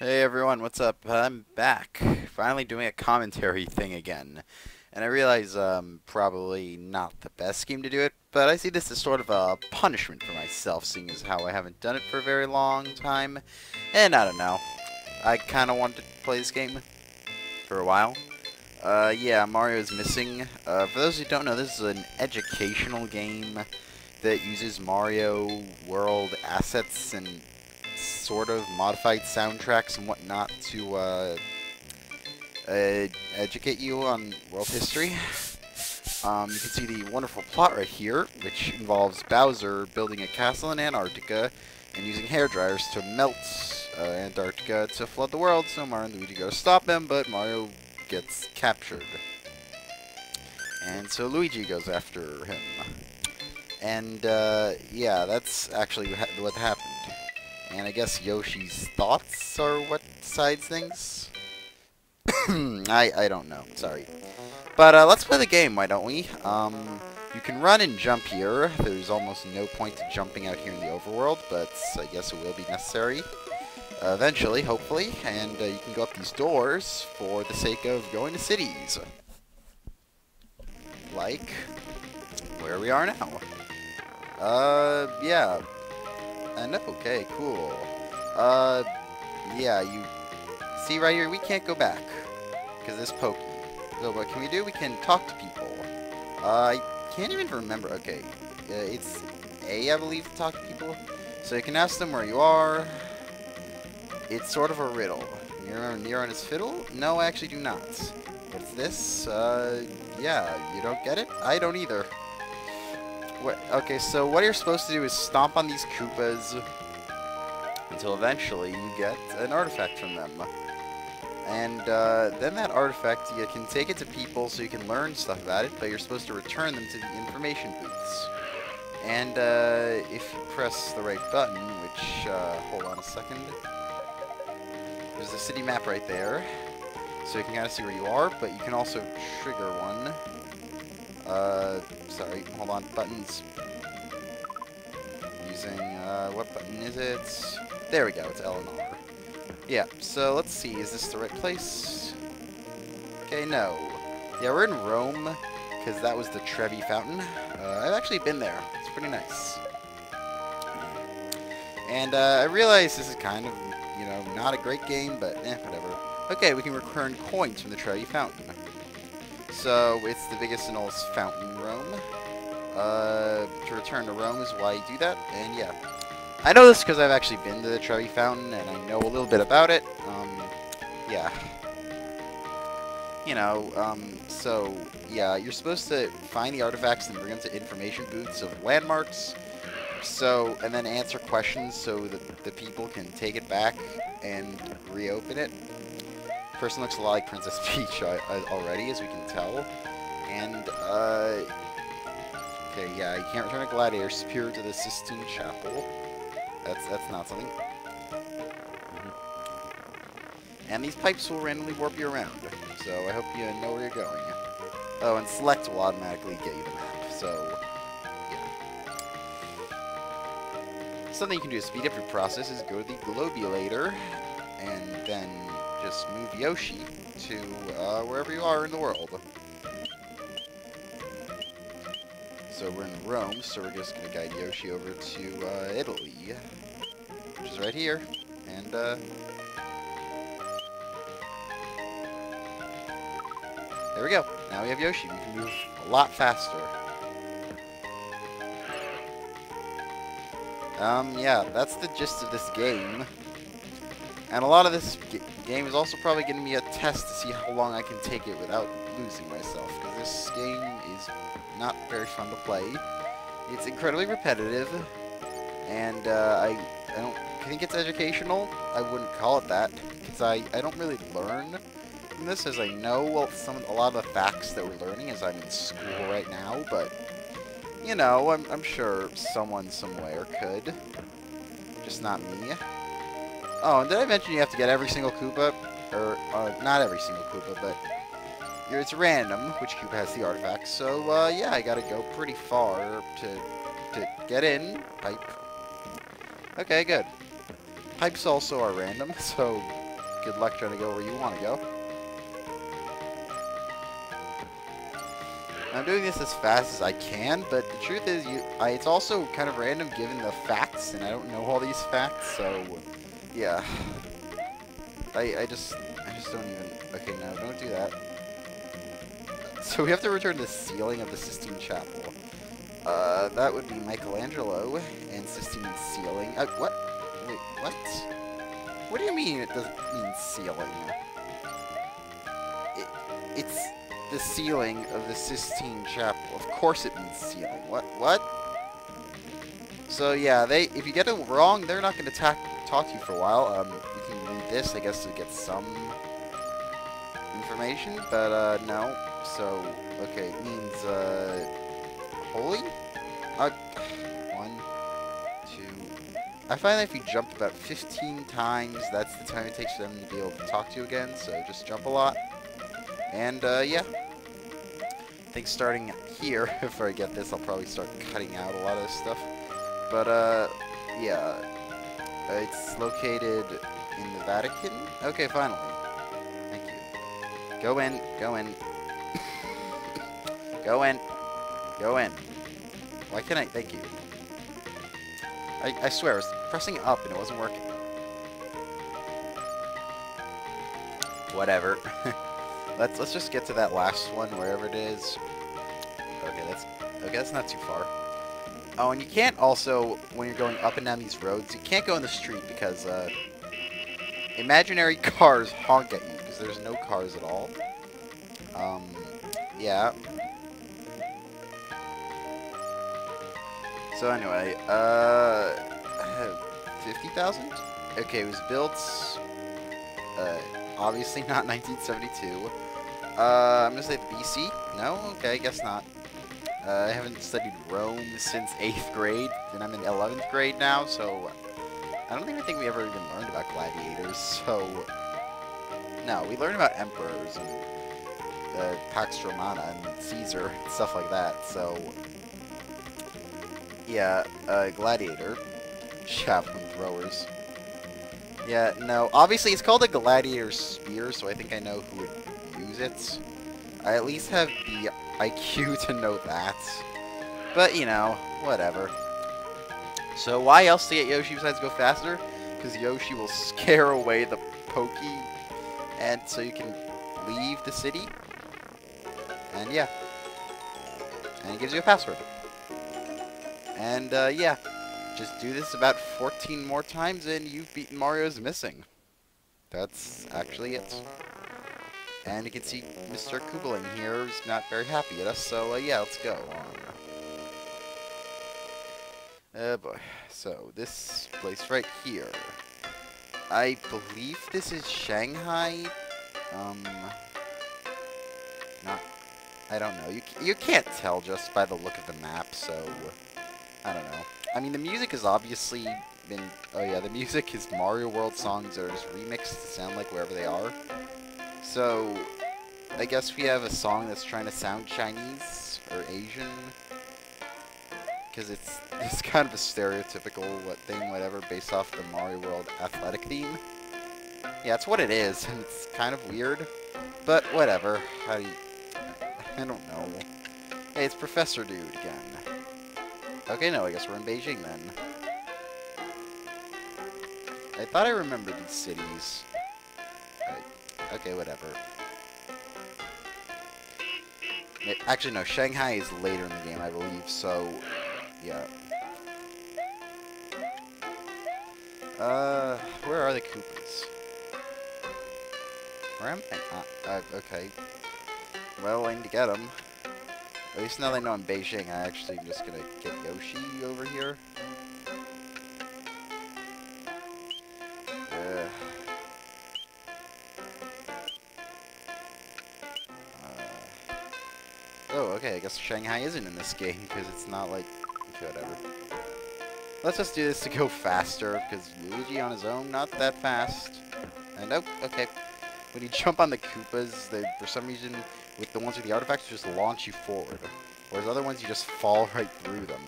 Hey everyone, what's up? I'm back. Finally doing a commentary thing again. And I realize um probably not the best scheme to do it, but I see this as sort of a punishment for myself, seeing as how I haven't done it for a very long time. And I don't know. I kinda wanted to play this game for a while. Uh yeah, Mario is missing. Uh for those who don't know, this is an educational game that uses Mario World assets and sort of modified soundtracks and whatnot to uh, uh, educate you on world history. Um, you can see the wonderful plot right here, which involves Bowser building a castle in Antarctica and using hair dryers to melt uh, Antarctica to flood the world. So Mario and Luigi go to stop him, but Mario gets captured. And so Luigi goes after him. And uh, yeah, that's actually what happened. And I guess Yoshi's thoughts are what decides things? I, I don't know. Sorry. But uh, let's play the game, why don't we? Um, you can run and jump here. There's almost no point to jumping out here in the overworld, but I guess it will be necessary. Uh, eventually, hopefully. And uh, you can go up these doors for the sake of going to cities. Like where we are now. Uh, yeah, and okay, cool. Uh, yeah, you see right here, we can't go back because this pokey. So what can we do? We can talk to people. Uh, I can't even remember. Okay, uh, it's A, I believe, to talk to people. So you can ask them where you are. It's sort of a riddle. You're near on his fiddle? No, I actually do not. What's this? Uh, yeah, you don't get it? I don't either. What, okay, so what you're supposed to do is stomp on these Koopas until eventually you get an artifact from them. And uh, then that artifact, you can take it to people so you can learn stuff about it, but you're supposed to return them to the information booths. And uh, if you press the right button, which, uh, hold on a second, there's a city map right there, so you can kind of see where you are, but you can also trigger one. Uh, sorry, hold on, buttons. Using, uh, what button is it? There we go, it's L and R. Yeah, so let's see, is this the right place? Okay, no. Yeah, we're in Rome, because that was the Trevi Fountain. Uh, I've actually been there. It's pretty nice. And uh, I realize this is kind of, you know, not a great game, but eh, whatever. Okay, we can return coins from the Trevi Fountain. So, it's the biggest and oldest fountain in Rome. Uh, to return to Rome is why you do that, and yeah. I know this because I've actually been to the Trevi Fountain, and I know a little bit about it. Um, yeah. You know, um, so, yeah, you're supposed to find the artifacts and bring them to information booths of landmarks, so, and then answer questions so that the people can take it back and reopen it person looks a lot like Princess Peach already, as we can tell. And, uh... Okay, yeah, you can't return a gladiator spear to the Sistine Chapel. That's, that's not something. Mm -hmm. And these pipes will randomly warp you around. So I hope you know where you're going. Oh, and select will automatically get you the map. So, yeah. Something you can do to speed up your process is go to the globulator and then move Yoshi to uh, wherever you are in the world. So we're in Rome, so we're just going to guide Yoshi over to uh, Italy, which is right here. And, uh, there we go. Now we have Yoshi. We can move a lot faster. Um, yeah, that's the gist of this game. And a lot of this game is also probably giving me a test to see how long I can take it without losing myself. Because this game is not very fun to play. It's incredibly repetitive. And uh, I, I don't think it's educational. I wouldn't call it that. Because I, I don't really learn from this as I know well, some a lot of the facts that we're learning as I'm in school right now. But, you know, I'm, I'm sure someone somewhere could. Just not me. Oh, and did I mention you have to get every single Koopa? Or, uh, not every single Koopa, but it's random which Koopa has the artifact. So, uh, yeah, I gotta go pretty far to, to get in. Pipe. Okay, good. Pipes also are random, so good luck trying to go where you want to go. I'm doing this as fast as I can, but the truth is, you, I, it's also kind of random given the facts, and I don't know all these facts, so yeah. I, I just, I just don't even. Okay, no, don't do that. So we have to return the ceiling of the Sistine Chapel. Uh, that would be Michelangelo and Sistine ceiling. Uh, what? Wait, what? What do you mean it doesn't mean ceiling? It, it's the ceiling of the Sistine Chapel. Of course it means ceiling. What? What? So yeah, they if you get it wrong, they're not going to talk to you for a while. Um, you can read this, I guess, to get some information, but uh, no. So okay, it means uh, holy. Uh, one, two. I find that if you jump about 15 times, that's the time it takes for them to be able to talk to you again. So just jump a lot. And uh, yeah, I think starting here, if I get this, I'll probably start cutting out a lot of this stuff. But uh, yeah, Uh, it's located in the Vatican. Okay, finally. Thank you. Go in, go in. go in, go in. Why can't I? Thank you. I, I swear, I was pressing up and it wasn't working. Whatever. let's let's just get to that last one, wherever it is. Okay, that's okay. That's not too far. Oh, and you can't also, when you're going up and down these roads, you can't go in the street because uh, imaginary cars honk at you because there's no cars at all. Um, yeah. So anyway, uh, 50,000? Okay, it was built, uh, obviously not 1972. Uh, I'm gonna say BC? No? Okay, I guess not. Uh, I haven't studied Rome since 8th grade, and I'm in 11th grade now, so I don't even think we ever even learned about gladiators, so... No, we learned about emperors and uh, Pax Romana and Caesar and stuff like that, so... Yeah, uh, gladiator. Javelin throwers. Yeah, no, obviously it's called a gladiator spear, so I think I know who would use it. I at least have the IQ to know that. But, you know, whatever. So why else to get Yoshi besides go faster? Because Yoshi will scare away the Pokey, and so you can leave the city. And yeah. And it gives you a password. And uh, yeah, just do this about 14 more times and you've beaten Mario's Missing. That's actually it. And you can see Mr. Koopaling here is not very happy at us, so uh, yeah, let's go Oh boy. So, this place right here. I believe this is Shanghai. Um, not, I don't know. You, you can't tell just by the look of the map, so, I don't know. I mean, the music has obviously been, oh yeah, the music is Mario World songs that are just remixed to sound like wherever they are. So, I guess we have a song that's trying to sound Chinese or Asian. Because it's, it's kind of a stereotypical what thing, whatever, based off the Mario World athletic theme. Yeah, it's what it is, and it's kind of weird. But whatever. I, I don't know. Hey, it's Professor Dude again. Okay, no, I guess we're in Beijing then. I thought I remembered these cities. Okay, whatever. Actually, no, Shanghai is later in the game, I believe, so, yeah. Uh, where are the Koopas? Where am I? Uh, uh, okay. Well, I need to get them. At least now they know I'm Beijing, I actually am just gonna get Yoshi over here. Okay, I guess Shanghai isn't in this game, because it's not like... Okay, whatever. Let's just do this to go faster, because Luigi on his own, not that fast. And, oh, okay. When you jump on the Koopas, they, for some reason, with the ones with the artifacts, just launch you forward. Whereas other ones, you just fall right through them.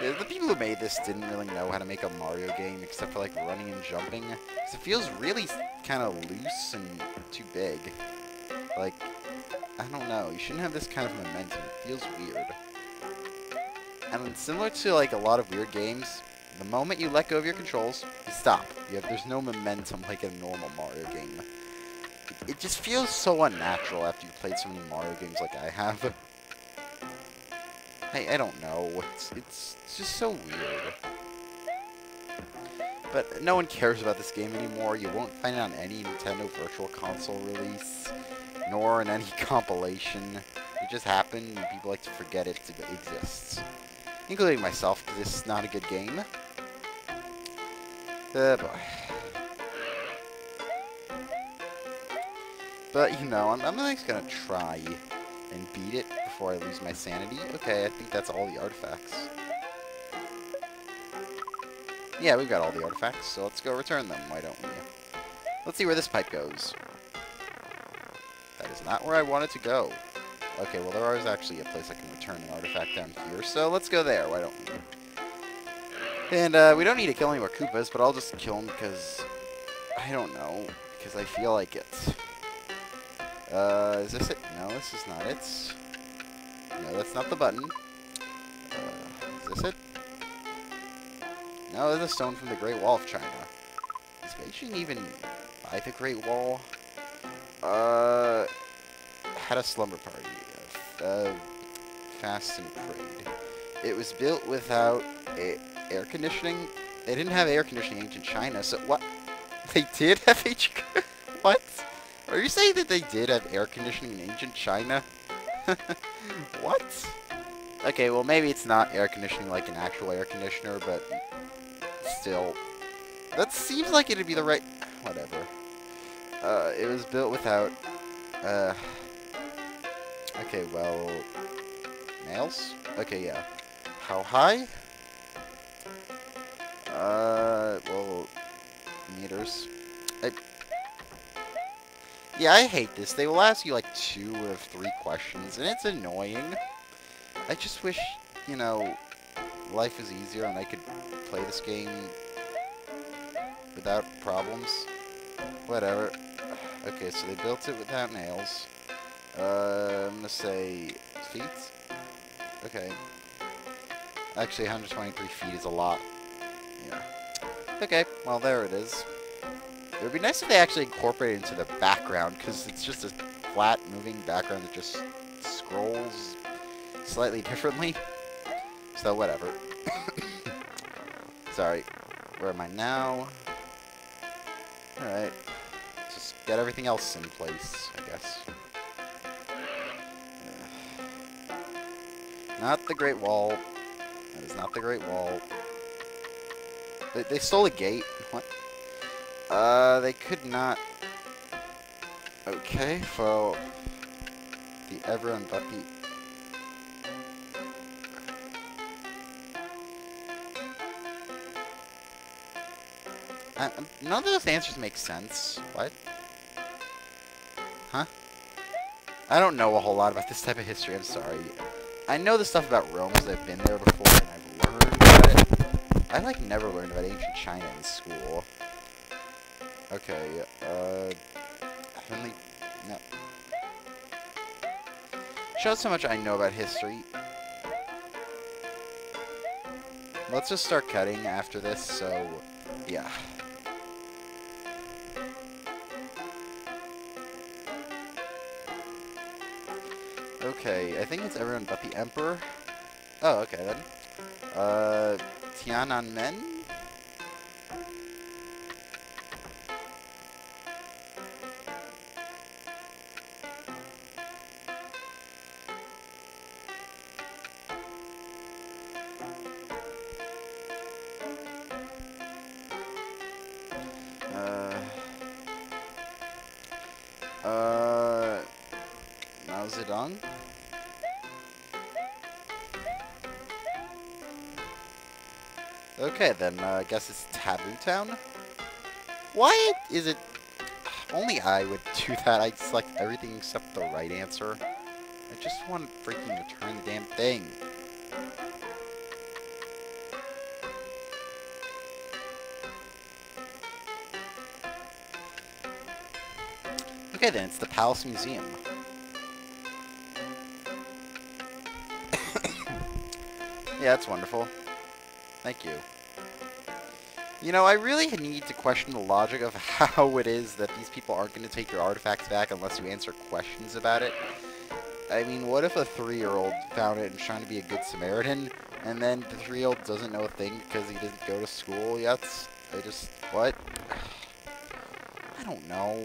Yeah, The people who made this didn't really know how to make a Mario game except for like running and jumping. Because it feels really kind of loose and too big. Like, I don't know. You shouldn't have this kind of momentum. It feels weird. And similar to like a lot of weird games, the moment you let go of your controls, you stop. You have, there's no momentum like a normal Mario game. It, it just feels so unnatural after you've played so many Mario games like I have. I, I don't know. It's, it's, it's just so weird. But no one cares about this game anymore. You won't find it on any Nintendo Virtual Console release, nor in any compilation. It just happened, and people like to forget it exists. Including myself, because this is not a good game. Uh, boy. But, you know, I'm, I'm at least gonna try and beat it before I lose my sanity. Okay, I think that's all the artifacts. Yeah, we've got all the artifacts, so let's go return them, why don't we? Let's see where this pipe goes. Is not where I wanted to go. Okay, well there is actually a place I can return an artifact down here, so let's go there, why don't we? And uh, we don't need to kill any more Koopas, but I'll just kill them because I don't know, because I feel like it. Uh, is this it? No, this is not it. No, that's not the button. Uh, is this it? No, there's a stone from the Great Wall of China. Is Beijing even by the Great Wall? Uh, had a slumber party. Fast and prayed. It was built without air conditioning. They didn't have air conditioning in ancient China, so what? They did have H. what? Are you saying that they did have air conditioning in ancient China? what? Okay, well maybe it's not air conditioning like an actual air conditioner, but still. That seems like it'd be the right... Whatever. Uh, it was built without... Uh... Okay, well... Nails? Okay, yeah. How high? Uh, well... Meters. I, yeah, I hate this. They will ask you like two of three questions, and it's annoying. I just wish, you know, life is easier and I could play this game without problems. Whatever. Okay, so they built it without nails. Uh, I'm gonna say feet. Okay. Actually, 123 feet is a lot. Yeah. Okay, well there it is. It would be nice if they actually incorporated into the background, because it's just a flat, moving background that just scrolls slightly differently. So, whatever. Sorry. Where am I now? Alright. Just get everything else in place, I guess. Not the Great Wall. That is not the Great Wall. They, they stole a gate. What? Uh, they could not... Okay, for the everyone but the... Uh, none of those answers make sense. What? Huh? I don't know a whole lot about this type of history, I'm sorry. I know the stuff about Rome because I've been there before and I've learned about it. I like never learned about ancient China in school. Okay, uh... Heavenly... No. Shows how much I know about history. Let's just start cutting after this, so... Yeah. Okay, I think it's everyone but the Emperor. Oh, okay then. Uh, Tiananmen? Okay, then, uh, I guess it's Taboo Town? Why is it... Only I would do that. I select everything except the right answer. I just want freaking to turn the damn thing. Okay then, it's the Palace Museum. yeah, that's wonderful. Thank you. You know, I really need to question the logic of how it is that these people aren't going to take your artifacts back unless you answer questions about it. I mean, what if a three-year-old found it and trying to be a good Samaritan, and then the three-year-old doesn't know a thing because he didn't go to school yet? I just... what? I don't know.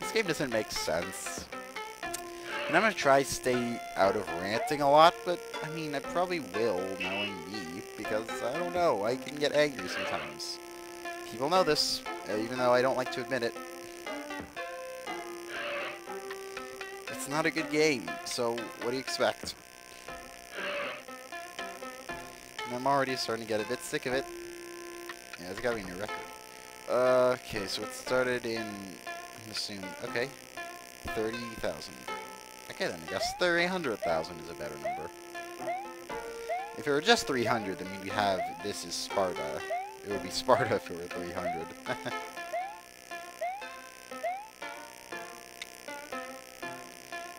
This game doesn't make sense. And I'm going to try stay out of ranting a lot, but, I mean, I probably will, knowing me, because, I don't know, I can get angry sometimes. People know this, even though I don't like to admit it. It's not a good game, so what do you expect? And I'm already starting to get a bit sick of it. Yeah, it's gotta be a new record. Uh, okay, so it started in, I'm assuming, okay, 30,000. Okay then, I guess 300,000 is a better number. If it were just 300, then we'd have This is Sparta. It would be Sparta if it were 300.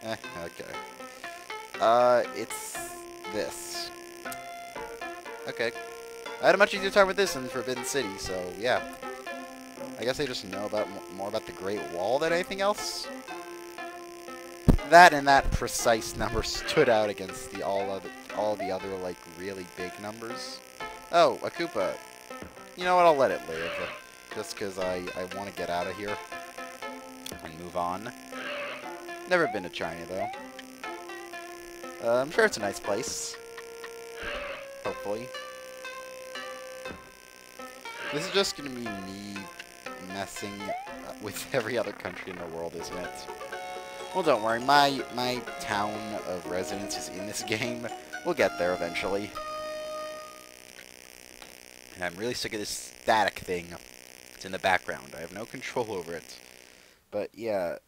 eh, okay. Uh, it's this. Okay. I had a much easier time with this than Forbidden City, so yeah. I guess I just know about more about the Great Wall than anything else that and that precise number stood out against the all other all the other like really big numbers. Oh, a Koopa. You know what? I'll let it live, just because I I want to get out of here and move on. Never been to China though. Uh, I'm sure it's a nice place. Hopefully. This is just gonna be me messing with every other country in the world, isn't it? Well, don't worry. My, my town of residence is in this game. We'll get there eventually. And I'm really sick of this static thing. It's in the background. I have no control over it. But, yeah...